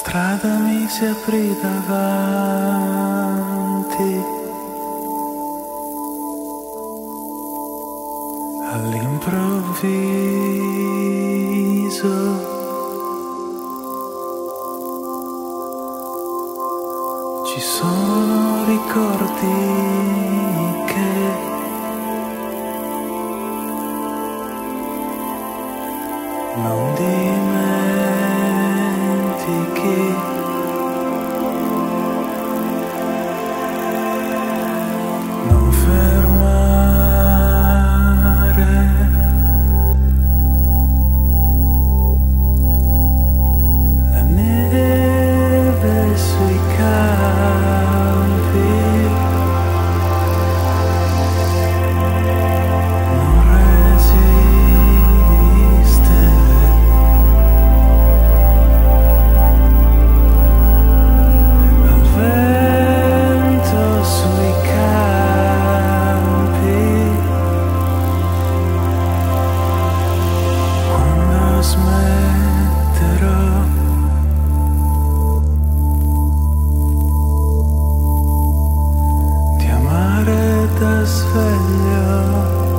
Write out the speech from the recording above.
strada mi si aprì davanti. All'improvviso ci sono ricordi che non dimentichi. Non 岁月。